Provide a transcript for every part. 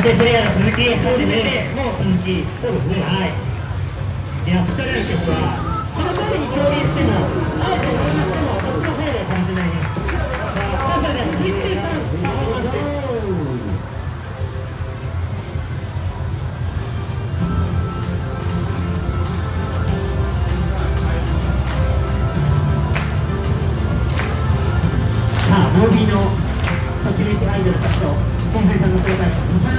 プレイヤーの鈴木そうですねもう鈴木そうですねはいいや疲れる曲はその通りに表現してもあえて俺なくてもこっちの方で感じないねまずね鈴木さんパフォーマンスさあ、ムービーのときめきアイドルたちと、本編さんの紹介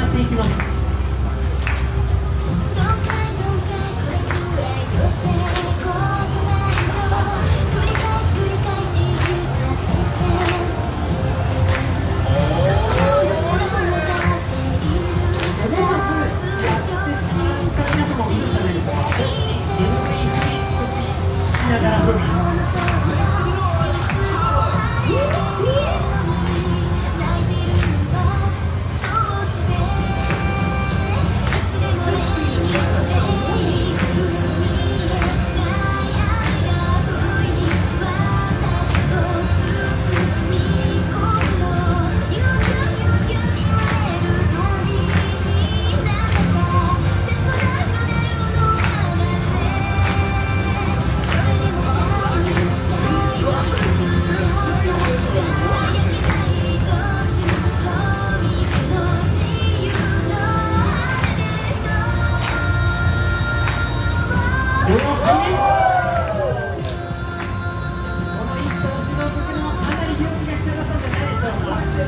しょ